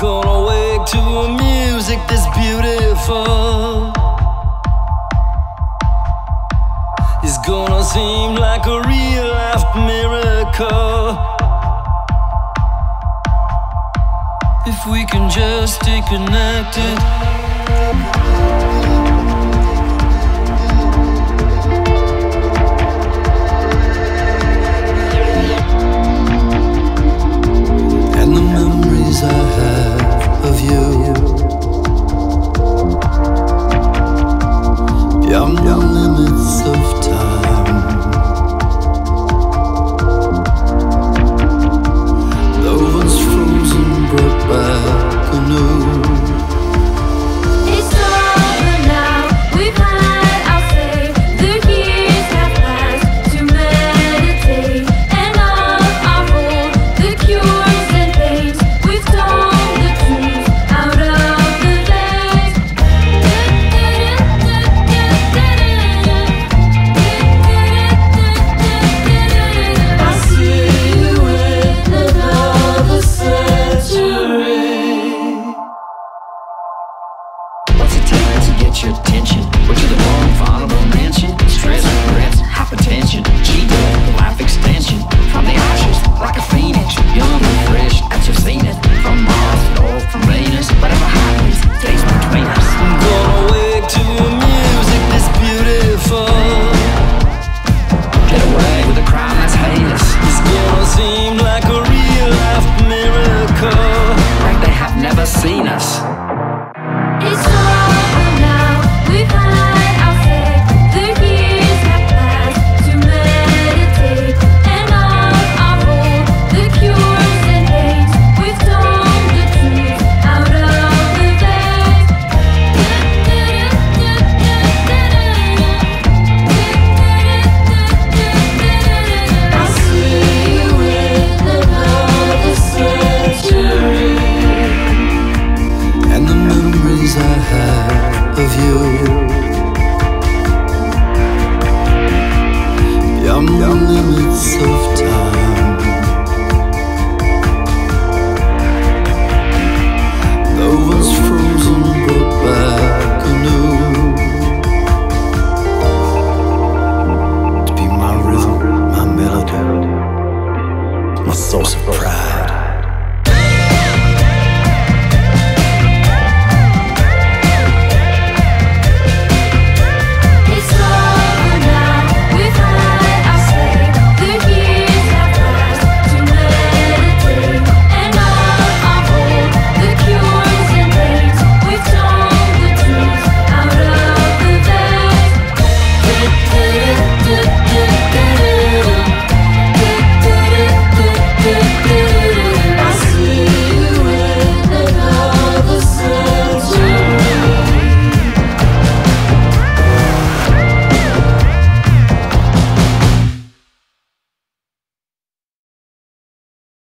Gonna wake to a music that's beautiful. It's gonna seem like a real life miracle. If we can just stay connected. Your attention? We're to the wrong vulnerable mansion. Stress, regrets, hypertension. G-Dub, life extension. From the ashes, like a phoenix. Young and fresh, at your zenith. From Mars or from Venus. Whatever happens, stays between us. I'm Gonna wake to a music that's beautiful Get away with a crowd that's heinous. It's gonna seem like a real life miracle Like they have never seen us. you. Beyond the limits of time. Though frozen back anew To be my rhythm, my melody My source of pride.